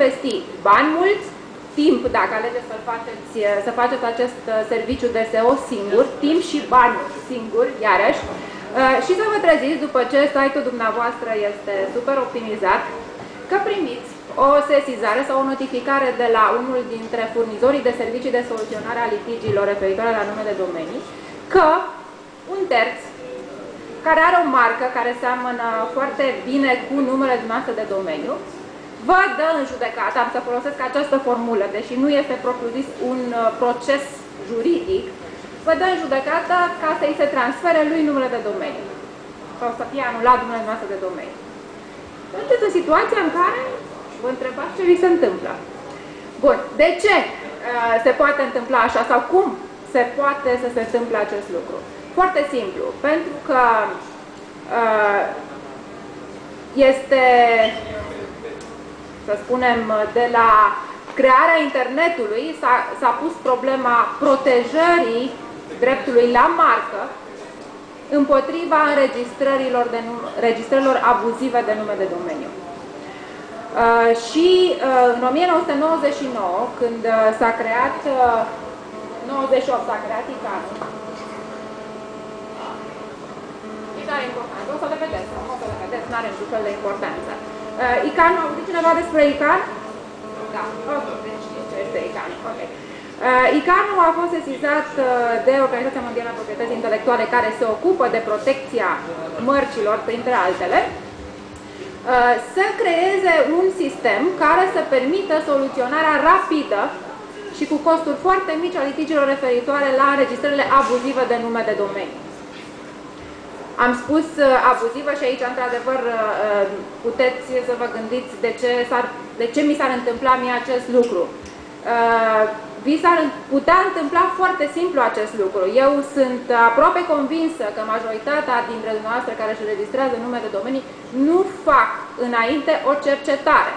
investi bani mulți, timp, dacă alegeți să faceți, să faceți acest uh, serviciu de SEO singur, timp și bani singuri, iarăși, uh, și să vă treziți după ce site-ul dumneavoastră este super optimizat, că primiți o sesizare sau o notificare de la unul dintre furnizorii de servicii de soluționare a litigiilor referitoare la nume de domenii, că un terț care are o marcă care seamănă foarte bine cu numele dumneavoastră de domeniu, vă dă în judecată, am să folosesc această formulă, deși nu este propriu-zis un uh, proces juridic, vă dă în judecată ca să-i se transfere lui numele de domeniu sau să fie anulat numele noastră de domeniu. Sunteți în situația în care vă întrebați ce vi se întâmplă. Bun, de ce uh, se poate întâmpla așa sau cum se poate să se întâmple acest lucru? Foarte simplu, pentru că uh, este, să spunem, de la crearea internetului s-a pus problema protejării dreptului la marcă împotriva înregistrărilor, de înregistrărilor abuzive de nume de domeniu. Uh, și uh, în 1999, când uh, s-a creat, uh, 98 s-a creat ICAN, nici are importanță, o să le vedeți, o să le vedeți, nu are niciun fel de importanță. Uh, ICAN, a auzit cineva despre ICAN? Da, ok, deci ce este ICAN, ok. Uh, ICANul a fost sesizat uh, de Organizația Mondială a Proprietății Intelectuale care se ocupă de protecția mărcilor, printre altele, uh, să creeze un sistem care să permită soluționarea rapidă și cu costuri foarte mici a litigiilor referitoare la înregistrările abuzive de nume de domeniu. Am spus abuzivă și aici, într-adevăr, puteți să vă gândiți de ce, de ce mi s-ar întâmpla mie acest lucru vi s-ar putea întâmpla foarte simplu acest lucru. Eu sunt aproape convinsă că majoritatea dintre dumneavoastră care își registrează nume de domenii nu fac înainte o cercetare.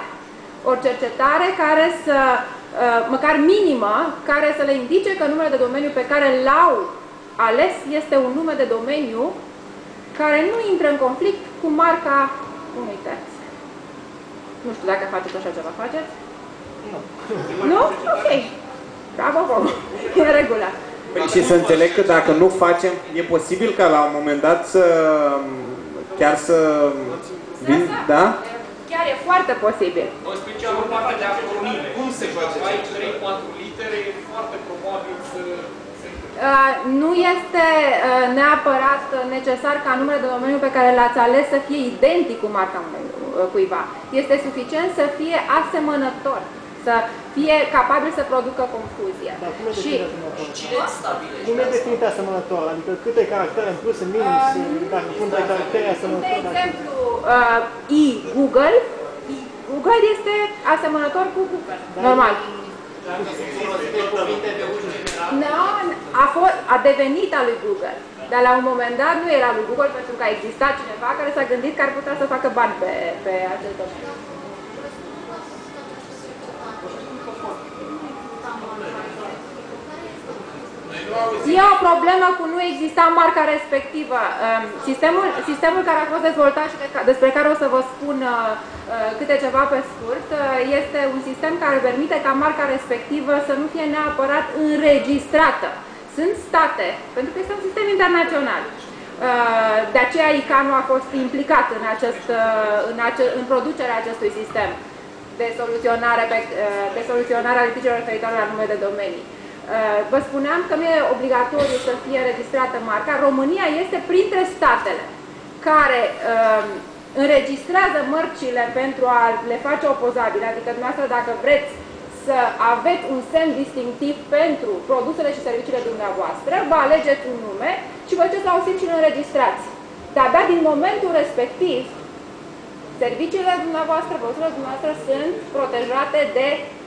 O cercetare care să, uh, măcar minimă, care să le indice că numele de domeniu pe care l-au ales este un nume de domeniu care nu intră în conflict cu marca unui terț. Nu știu dacă faceți așa ceva, faceți? Nu. Nu? Ok. Bravo, bravo. E în regulă. Păi și să înțeleg că dacă nu facem, e posibil ca la un moment dat să chiar să vin, da? Chiar e foarte posibil. În special în partea de acronime. Cum se face? Ai 3-4 litere, e foarte probabil să Uh, nu este uh, neapărat necesar ca numele de domeniu pe care l-ați ales să fie identic cu marca uh, cuiva. Este suficient să fie asemănător să fie capabil să producă confuzie. Dar cum e și cine stabilește Cum e definit asemănător? Adică câte caractere în plus, în minus, uh, dacă pun trei caractere asemănător? De exemplu, uh, e-Google, Google este asemănător cu Google, da. normal. No, a, fost, a devenit al lui Google. Dar la un moment dat nu era lui Google pentru că a existat cineva care s-a gândit că ar putea să facă bani pe, pe acest domeniu. E o problemă cu nu exista marca respectivă. Um, sistemul, sistemul care a fost dezvoltat și despre care o să vă spun uh, uh, câte ceva pe scurt, uh, este un sistem care permite ca marca respectivă să nu fie neapărat înregistrată. Sunt state, pentru că este un sistem internațional. De aceea ICANU a fost implicat în, acest, în, ace, în producerea acestui sistem de soluționare, pe, de soluționare a litigiilor referitoare la nume de domenii. Uh, vă spuneam că nu e obligatoriu să fie registrată marca. România este printre statele care uh, înregistrează mărcile pentru a le face opozabile, adică dumneavoastră dacă vreți să aveți un semn distinctiv pentru produsele și serviciile dumneavoastră, vă alegeți un nume și vă ceți la o și îl înregistrați. Dar abia din momentul respectiv, serviciile dumneavoastră, produsele dumneavoastră sunt protejate de Uh,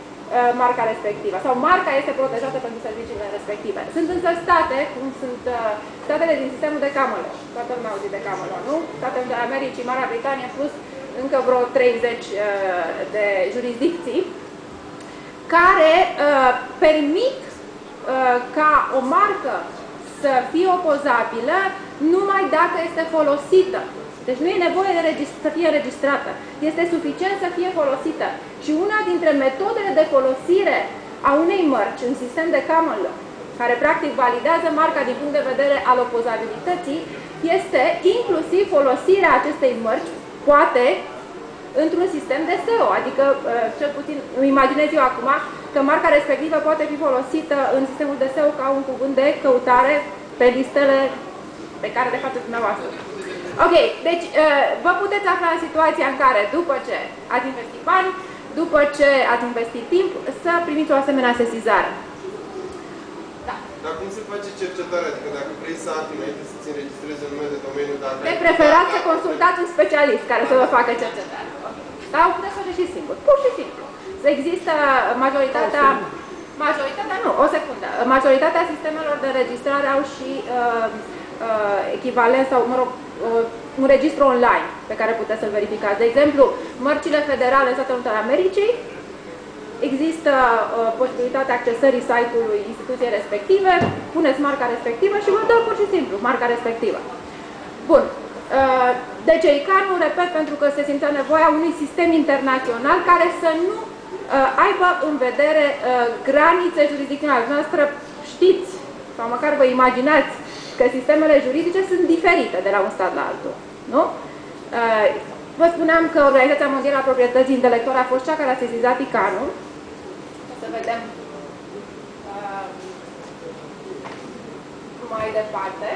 marca respectivă sau marca este protejată pentru serviciile respective. Sunt însă state, cum sunt uh, statele din sistemul de Camelot, toată lumea auzit de Camelot, nu? Statele Unite Americii, Marea Britanie, plus încă vreo 30 uh, de jurisdicții care permit ca o marcă să fie opozabilă numai dacă este folosită Deci nu e nevoie de să fie registrată. Este suficient să fie folosită. Și una dintre metodele de folosire a unei mărci în sistem de common law, care practic validează marca din punct de vedere al opozabilității, este inclusiv folosirea acestei mărci, poate, într-un sistem de SEO, adică, uh, cel puțin, îmi imaginez eu acum, că marca respectivă poate fi folosită în sistemul de SEO ca un cuvânt de căutare pe listele pe care le faceți dumneavoastră. Ok, deci uh, vă puteți afla în situația în care, după ce ați investit bani, după ce ați investit timp, să primiți o asemenea sesizare. Da. Dar cum se face cercetarea? Adică dacă vrei să afli înainte să-ți înregistrezi un nume de domeniu, dacă... De preferat să consultați un specialist care să vă facă cercetare. Sau puteți face și singur, pur și simplu. Să există majoritatea... Majoritatea nu, o secundă. Majoritatea sistemelor de înregistrare au și uh, uh, echivalent sau, mă rog, uh, un registru online pe care puteți să-l verificați. De exemplu, mărcile federale în Statele Unite ale Americii, există uh, posibilitatea accesării site-ului instituției respective, puneți marca respectivă și vă dă pur și simplu marca respectivă. Bun. Uh, deci ICANU, repet, pentru că se simțea nevoia unui sistem internațional care să nu uh, aibă în vedere uh, granițe jurisdicționale. Noastră știți, sau măcar vă imaginați, că sistemele juridice sunt diferite de la un stat la altul. Nu? Uh, vă spuneam că Organizația Mondială a Proprietății Intelectuale a fost cea care a sesizat ICANU. O să vedem uh, mai departe.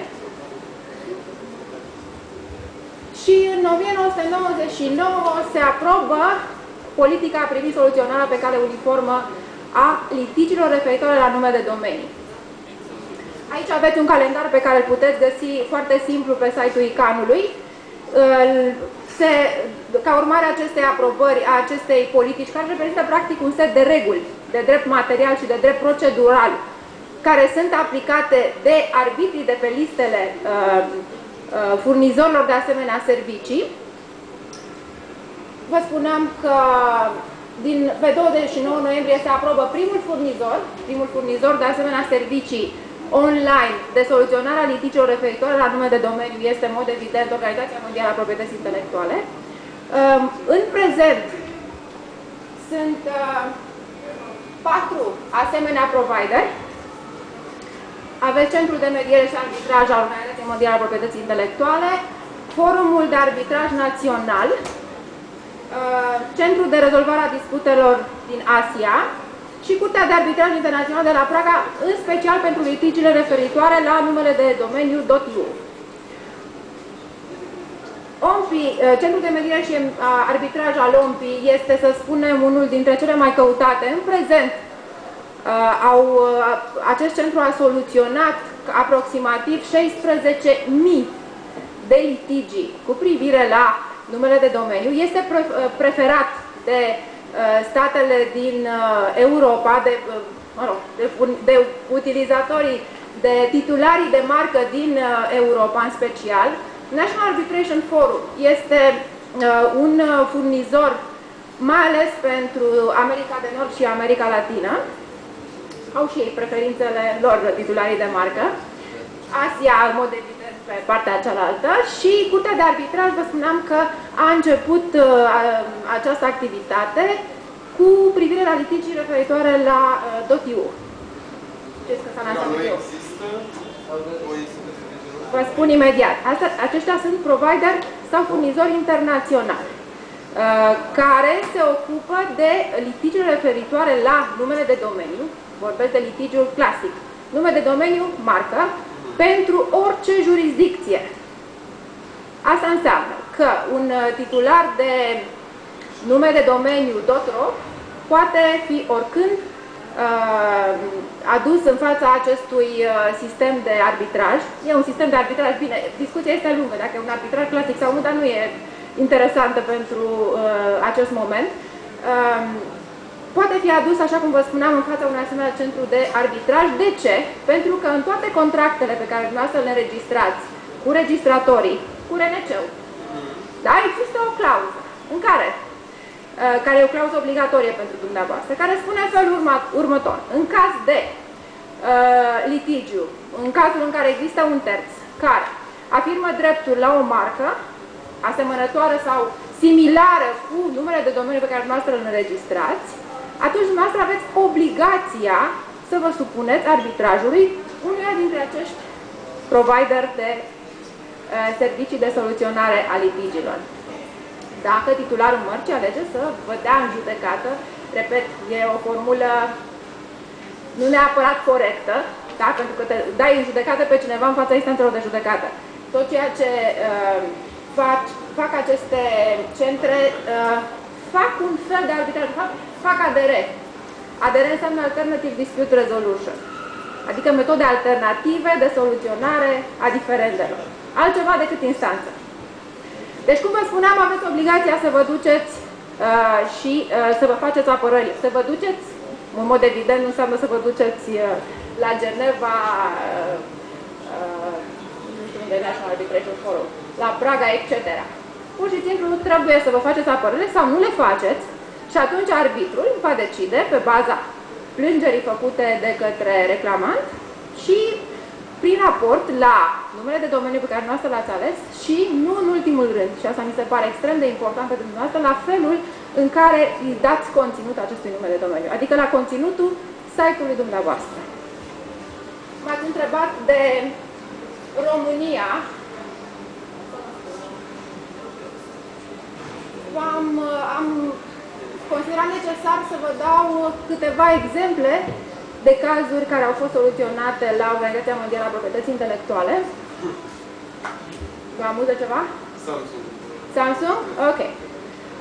Și în 1999 se aprobă politica privind soluționarea pe cale uniformă a litigiilor referitoare la nume de domenii. Aici aveți un calendar pe care îl puteți găsi foarte simplu pe site-ul ICAN-ului. Se, ca urmare a acestei aprobări, a acestei politici, care reprezintă practic un set de reguli de drept material și de drept procedural, care sunt aplicate de arbitrii de pe listele uh, uh, furnizorilor de asemenea servicii. Vă spuneam că din, pe 29 noiembrie se aprobă primul furnizor, primul furnizor de asemenea servicii online de soluționarea litigiilor referitoare la nume de domeniu este, în mod evident, Organizația Mondială a Proprietății Intelectuale. Um, în prezent sunt uh, patru asemenea provider. Aveți Centrul de Mediere și Arbitraj al Organizației Mondiale a Proprietății Intelectuale, Forumul de Arbitraj Național, uh, Centrul de Rezolvare a Disputelor din Asia, și Curtea de Arbitraj Internațional de la Praga, în special pentru litigiile referitoare la numele de domeniu .eu. OMPI, eh, Centrul de Mediere și Arbitraj al OMPI este, să spunem, unul dintre cele mai căutate. În prezent, eh, au, eh, acest centru a soluționat aproximativ 16.000 de litigi cu privire la numele de domeniu. Este preferat de Uh, statele din uh, Europa, de, uh, mă rog, de, de utilizatorii, de titularii de marcă din Europa în special, National Arbitration Forum este un furnizor mai ales pentru America de Nord și America Latină, au și ei preferințele lor titularii de marcă, Asia, în mod evident, pe partea cealaltă și Curtea de Arbitraj, vă spuneam că a început uh, această activitate cu privire la litigii referitoare la uh, DOTIU. Știți că s-a lansat Vă spun imediat. Asta, aceștia sunt provider sau furnizori internaționali uh, care se ocupă de litigiile referitoare la numele de domeniu, vorbesc de litigiul clasic, nume de domeniu, marcă, pentru orice jurisdicție. Asta înseamnă că un uh, titular de nume de domeniu .ro poate fi oricând uh, adus în fața acestui uh, sistem de arbitraj. E un sistem de arbitraj, bine, discuția este lungă, dacă e un arbitraj clasic sau nu, dar nu e interesantă pentru uh, acest moment. Uh, poate fi adus, așa cum vă spuneam, în fața unui asemenea centru de arbitraj. De ce? Pentru că în toate contractele pe care dumneavoastră le înregistrați cu registratorii, cu RNC-ul, da, există o clauză în care, uh, care e o clauză obligatorie pentru dumneavoastră, care spune în felul urma, următor. În caz de uh, litigiu, în cazul în care există un terț care afirmă dreptul la o marcă, asemănătoare sau similară cu numele de domeniu pe care dumneavoastră îl înregistrați, atunci dumneavoastră aveți obligația să vă supuneți arbitrajului unuia dintre acești provider de uh, servicii de soluționare a litigilor. Dacă titularul mărcii alege să vă dea în judecată, repet, e o formulă nu neapărat corectă, da? pentru că te dai în judecată pe cineva în fața instanțelor de judecată. Tot ceea ce uh, fac, fac aceste centre, uh, fac un fel de arbitraj, fac, fac ADR. ADR înseamnă Alternative Dispute Resolution, adică metode alternative de soluționare a diferendelor. Altceva decât instanță. Deci, cum vă spuneam, aveți obligația să vă duceți uh, și uh, să vă faceți apărări. Să vă duceți, în mod evident, nu înseamnă să vă duceți uh, la Geneva, uh, uh, nu știu unde e National Arbitration Forum, la Praga, etc. Pur și simplu trebuie să vă faceți apărările sau nu le faceți și atunci arbitrul va decide pe baza plângerii făcute de către reclamant și prin raport la numele de domeniu pe care noastră l-ați ales și, nu în ultimul rând, și asta mi se pare extrem de important pentru dumneavoastră, la felul în care îi dați conținut acestui nume de domeniu, adică la conținutul site-ului dumneavoastră. M-ați întrebat de România. Am, am considerat necesar să vă dau câteva exemple de cazuri care au fost soluționate la Organizația Mondială a Proprietății Intelectuale. Vă amuză ceva? Samsung. Samsung? Ok.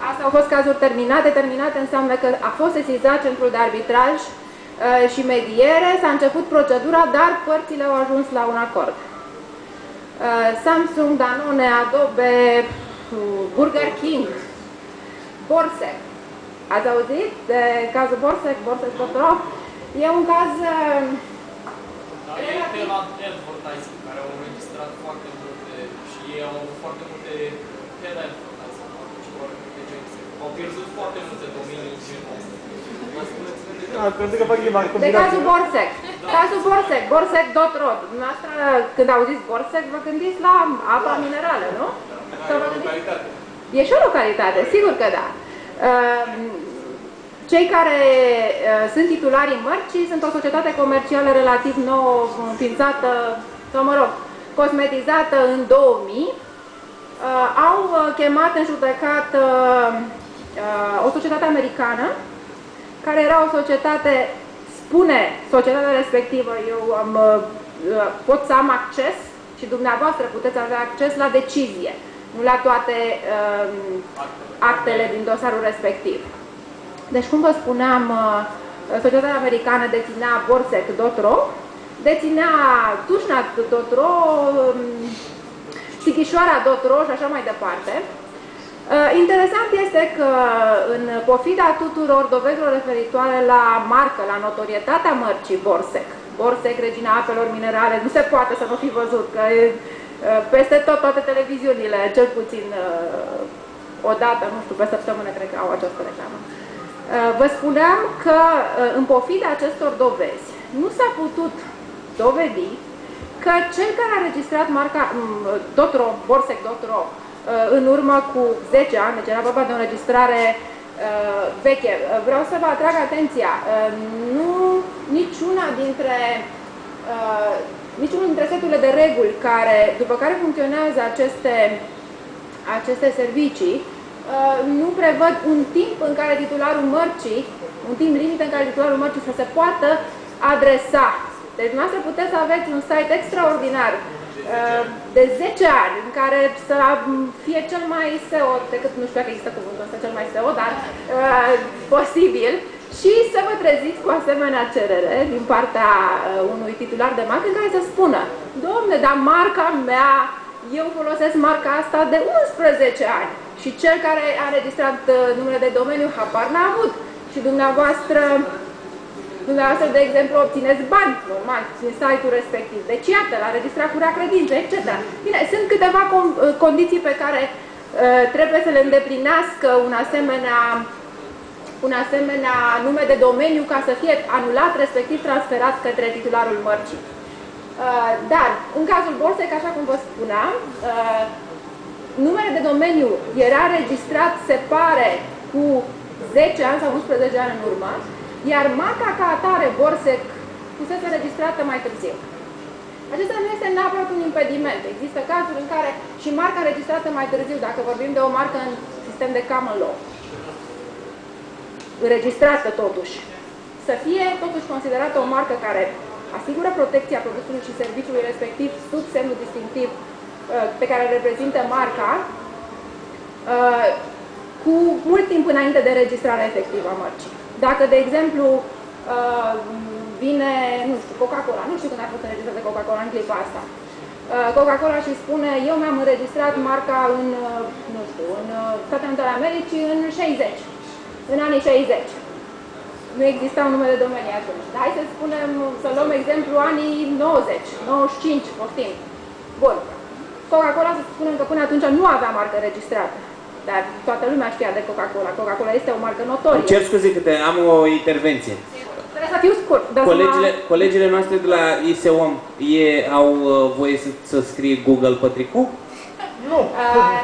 Asta au fost cazuri terminate. Terminate înseamnă că a fost sesizat centrul de arbitraj uh, și mediere, s-a început procedura, dar părțile au ajuns la un acord. Uh, Samsung, Danone, Adobe, Burger King, Borsec. Ați auzit de cazul Borsec, Borsec.ro? E un caz... Uh, Da, e de la advertising, care au înregistrat foarte multe și ei au avut foarte multe de la advertising, și foarte multe agențe. Au pierdut foarte multe domenii în genul ăsta. Vă spuneți de Da, pentru că fac limba De combinație. cazul Borsec. Cazul Borsec, Borsec.ro. Dumneavoastră, când auziți Borsec, vă gândiți la apa minerală, nu? Sau vă gândiți... Localitate. E și o localitate, sigur că da. Uh, Cei care uh, sunt titularii mărcii sunt o societate comercială relativ nouă, înființată, sau mă rog, cosmetizată în 2000. Uh, Au uh, chemat în judecată uh, o societate americană, care era o societate, spune societatea respectivă, eu am, uh, uh, pot să am acces și dumneavoastră puteți avea acces la decizie, nu la toate uh, actele din dosarul respectiv. Deci, cum vă spuneam, uh, societatea americană deținea Borsec.ro, deținea Tușnat.ro, um, Sighișoara.ro și așa mai departe. Uh, Interesant este că în pofida tuturor dovezilor referitoare la marcă, la notorietatea mărcii Borsec, Borsec, regina apelor minerale, nu se poate să nu fi văzut, că e uh, peste tot, toate televiziunile, cel puțin uh, o dată, nu știu, pe săptămână cred că au această reclamă. Uh, Vă spuneam că uh, în pofida acestor dovezi nu s-a putut dovedi că cel care a registrat marca mm, Dotro, Borsec.ro uh, în urmă cu 10 ani, deci era vorba de o înregistrare uh, veche. Uh, Vreau să vă atrag atenția, uh, nu niciuna dintre uh, niciunul dintre seturile de reguli care, după care funcționează aceste, aceste servicii uh, nu prevăd un timp în care titularul mărcii, un timp limit în care titularul mărcii să se poată adresa. Deci dumneavoastră puteți să aveți un site extraordinar uh, de 10 ani în care să fie cel mai SEO, decât nu știu dacă există cuvântul ăsta cel mai SEO, dar uh, posibil, și să vă treziți cu asemenea cerere din partea uh, unui titular de marcă în care să spună Domne, dar marca mea, eu folosesc marca asta de 11 ani și cel care a înregistrat uh, numele de domeniu habar n-a avut și dumneavoastră Dumneavoastră, de exemplu, obțineți bani, normal, din site-ul respectiv. Deci, iată, la registrat cu rea credință, etc. Bine, sunt câteva con- condiții pe care uh, trebuie să le îndeplinească un asemenea un asemenea nume de domeniu ca să fie anulat, respectiv transferat către titularul mărcii. Uh, dar, în cazul Borsec, așa cum vă spuneam, uh, numele de domeniu era registrat, se pare, cu 10 ani sau 11 ani în urmă, iar marca ca atare, Borsec, fusese registrată mai târziu. Acesta nu este neapărat un impediment. Există cazuri în care și marca registrată mai târziu, dacă vorbim de o marcă în sistem de common law, înregistrată totuși, să fie totuși considerată o marcă care asigură protecția produsului și serviciului respectiv sub semnul distinctiv uh, pe care îl reprezintă marca, uh, cu mult timp înainte de înregistrarea efectivă a mărcii. Dacă, de exemplu, uh, vine, nu știu, Coca-Cola, nu știu când a fost înregistrată Coca-Cola în clipa asta, Coca-Cola și spune, eu mi-am înregistrat marca în, nu știu, în Statele Unite ale Americii în 60, în anii 60 nu exista un nume de domeniu atunci. Dar hai să spunem, să luăm exemplu anii 90, 95, poftim. Bun. Coca-Cola să spunem că până atunci nu avea marcă registrată. Dar toată lumea știa de Coca-Cola. Coca-Cola este o marcă notorie. Îmi cer scuze că am o intervenție. Trebuie să fiu scurt. Colegile, colegile noastre de la ISEOM e, au uh, voie să, să scrie Google pe tricou? Nu. Uh,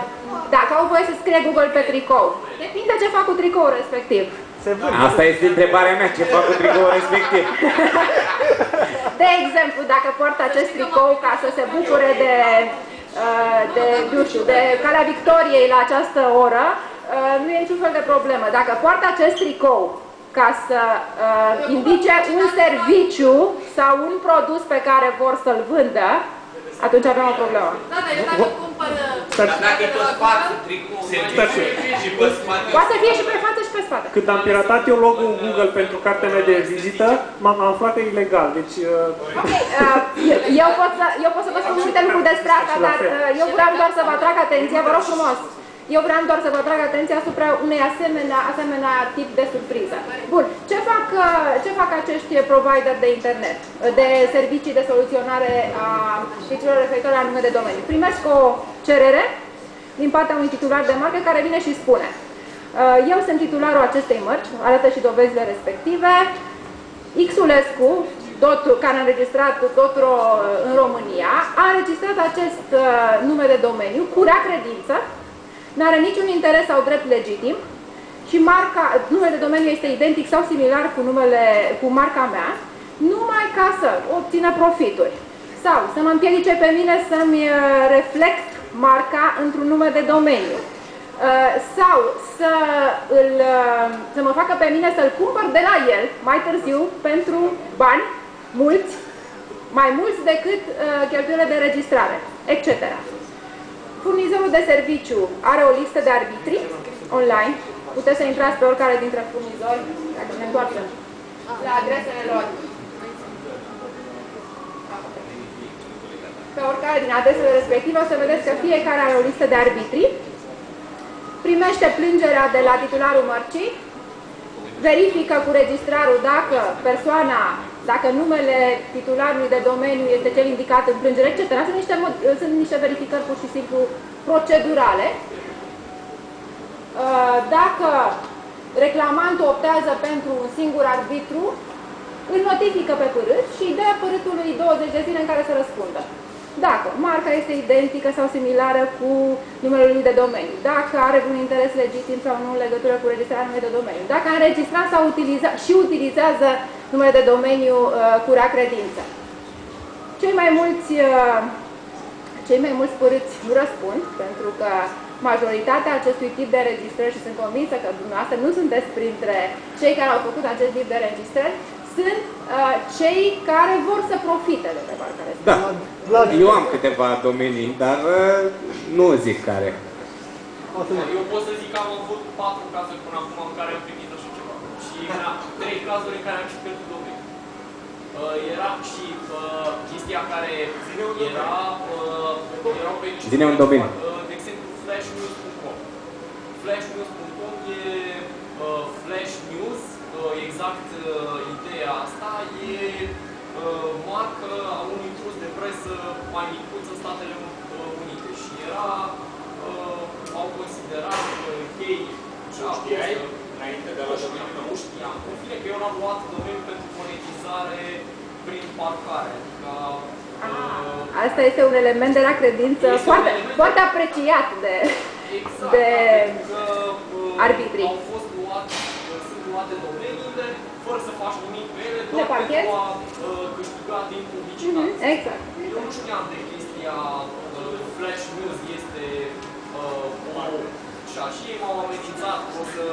dacă au voie să scrie Google pe tricou. Depinde ce fac cu tricou respectiv. Se Asta este întrebarea mea, ce fac cu tricoul respectiv? De exemplu, dacă poartă acest tricou ca să se bucure de, uh, de, nu știu, de calea victoriei la această oră, uh, nu e niciun fel de problemă. Dacă poartă acest tricou ca să uh, indice un serviciu sau un produs pe care vor să-l vândă, atunci avem o problemă. Da, dar eu dacă cumpăr... Dacă e pe spate, tricou, și pe spate... Poate să fie și pe față și pe spate. Cât am piratat eu logo Google pentru cartea mea de vizită, m-am aflat că e ilegal, deci... Uh... Ok, uh, eu, pot să, eu pot să vă spun multe lucruri despre asta, dar uh, eu vreau doar să vă atrag atenția, vă rog frumos. Eu vreau doar să vă atrag atenția asupra unei asemenea, asemenea tip de surpriză. Bun, ce fac, ce fac acești provider de internet, de servicii de soluționare a chestiilor referitoare la nume de domeniu? Primesc o cerere din partea unui titular de marcă care vine și spune eu sunt titularul acestei mărci, arată și dovezile respective, Xulescu, Dotru, care a înregistrat Dotro în România, a înregistrat acest nume de domeniu cu rea credință nu are niciun interes sau drept legitim și marca, numele de domeniu este identic sau similar cu, numele, cu marca mea, numai ca să obțină profituri. Sau să mă împiedice pe mine să-mi uh, reflect marca într-un nume de domeniu. Uh, sau să, îl, uh, să mă facă pe mine să-l cumpăr de la el mai târziu pentru bani mulți, mai mulți decât cheltuielile de registrare, etc. Furnizorul de serviciu are o listă de arbitri online. Puteți să intrați pe oricare dintre furnizori, dacă ne întoarcem la adresele lor. Pe oricare din adresele respective o să vedeți că fiecare are o listă de arbitri. Primește plângerea de la titularul mărcii, verifică cu registrarul dacă persoana dacă numele titularului de domeniu este cel indicat în plângere, etc. Sunt niște, sunt niște verificări pur și simplu procedurale. Uh, dacă reclamantul optează pentru un singur arbitru, îl notifică pe părât și îi dă părâtului 20 de zile în care să răspundă. Dacă marca este identică sau similară cu numele lui de domeniu, dacă are un interes legitim sau nu în legătură cu registrarea numelui de domeniu, dacă a înregistrat sau utiliza, și utilizează numele de domeniu uh, cu rea credință. Cei mai mulți, uh, cei mai mulți părâți nu răspund, pentru că majoritatea acestui tip de registrări, și sunt convinsă că dumneavoastră nu sunteți printre cei care au făcut acest tip de registrări, sunt uh, cei care vor să profite de pe care Da, eu am câteva domenii, dar uh, nu zic care. Eu pot să zic că am avut patru cazuri până acum în care am primit așa ceva. Și era trei cazuri în care am și pierdut domeniul. Uh, era și uh, chestia care era, uh, erau pe niște... Zine un domeniu. Uh, de exemplu, flashnews.com. Flashnews.com e uh, flash news exact uh, ideea asta, e uh, marcă a unui trus de presă mai micuț în Statele Unite și era, uh, au considerat hei, nu știai, înainte de la domeniu? Nu știam. În fine că eu l-am luat domeniul pentru monetizare prin parcare, adică Ah, asta este un element de la credință Este un foarte, element- foarte apreciat de, Exact. de Adică, uh, arbitrii. Au fost luate, uh, sunt luate domeniile, fără să faci nimic pe ele, Le doar parchezi? pentru a uh, câștiga din publicitate. Mhm, exact. Eu nu știam de chestia uh, Flash News este uh, o și ei m-au amenințat că o să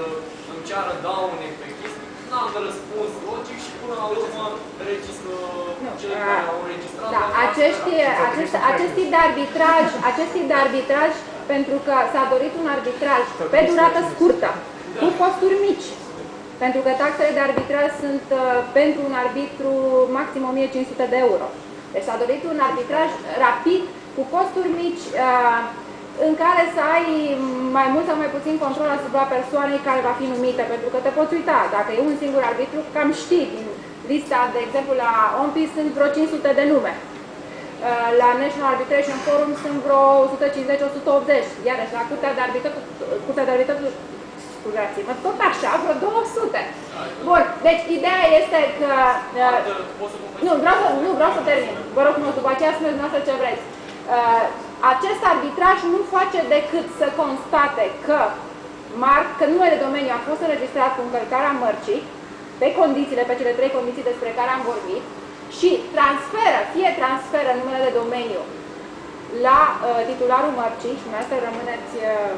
îmi ceară daune pe chestii. N-am de răspuns logic și până la urmă registră cei a- care au înregistrat. Da, au fost acești, sperați. acest, acest tip de arbitraj, acest tip de arbitraj, pentru că s-a dorit un arbitraj pe durată scurtă, cu costuri mici. Pentru că taxele de arbitraj sunt uh, pentru un arbitru maxim 1500 de euro. Deci s-a dorit un arbitraj rapid, cu costuri mici, uh, în care să ai mai mult sau mai puțin control asupra persoanei care va fi numită, pentru că te poți uita, dacă e un singur arbitru, cam știi din lista, de exemplu, la OMPI sunt vreo 500 de nume. Uh, La National Arbitration Forum sunt vreo 150-180, iarăși la Curtea de Arbitrat, Curtea de Arbitrat, scuzați-mă, tot așa, vreo 200. Bun, deci ideea este că... uh, Altă, poți să povestești? nu, vreau să, nu, vreau să termin. Vă rog frumos, după aceea spuneți dumneavoastră ce vreți. Uh, acest arbitraj nu face decât să constate că, mar, că numele de domeniu a fost înregistrat cu încălcarea mărcii, pe condițiile, pe cele trei condiții despre care am vorbit, și transferă, fie transferă numele de domeniu la uh, titularul mărcii și dumneavoastră rămâneți uh,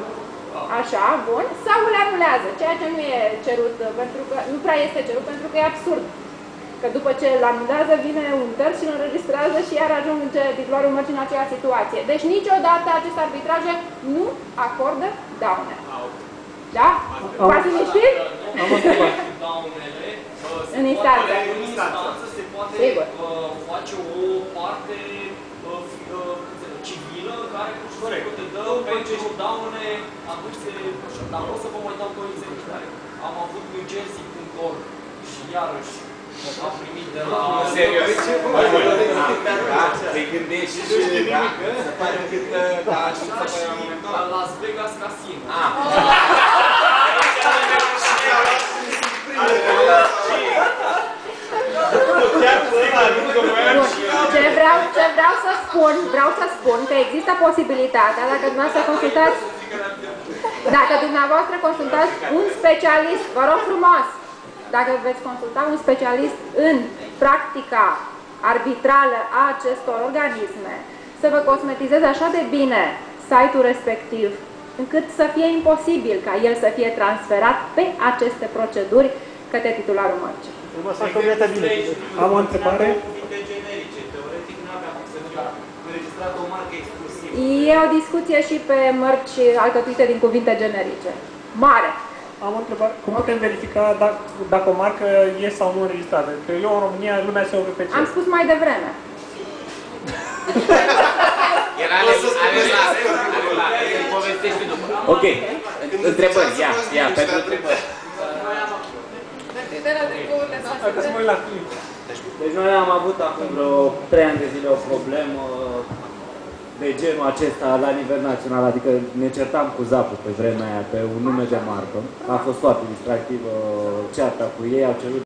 așa, bun, sau le anulează, ceea ce nu e cerut, uh, pentru că nu prea este cerut, pentru că e absurd. Că după ce îl anulează, vine un terț și îl înregistrează și iar ajunge titularul mărcii în aceeași situație. Deci niciodată aceste arbitraje nu acordă daune. Da? V-ați liniștit? Am întrebat. Daunele, uh, se În poate- instanță. În instanță se poate Sigur. uh, face o parte uh, fi- uh, cum se zice, civilă în care pur și simplu te dă pentru daune aduse, așa, dar o să vă mai dau două exemple care am avut New Jersey.org și iarăși am primit de la... Serios? Da, te gândești și da, se pare cât da, și Da, să și pare la un moment la dat. Las Vegas Casino. Ah. Bun. Ce vreau, ce vreau să spun, vreau să spun că există posibilitatea, dacă dumneavoastră consultați, dacă dumneavoastră consultați un specialist, vă rog frumos, dacă veți consulta un specialist în practica arbitrală a acestor organisme, să vă cosmetizeze așa de bine site-ul respectiv, încât să fie imposibil ca el să fie transferat pe aceste proceduri către titularul mărcii. Trebuie să facă o viață bine. Am o întrebare. Cuvinte generice, teoretic nu aveam cum să fiu înregistrat o marcă exclusivă. E o discuție și pe mărci alcătuite din cuvinte generice. Mare. Am o întrebare. Cum putem verifica dacă, dacă o marcă e sau nu înregistrată? Că eu în România lumea se ocupă pe ce? Am spus mai devreme. Era ale ale lase, ale lase, îi povestești și după. Ok, întrebări, ia, ia, pentru întrebări. Dacă să mă uit la clip. Deci noi am avut acum vreo 3 ani de zile o problemă de genul acesta la nivel național, adică ne certam cu Zapu pe vremea aia pe un nume de marcă. A fost foarte distractivă cearta cu ei, au cerut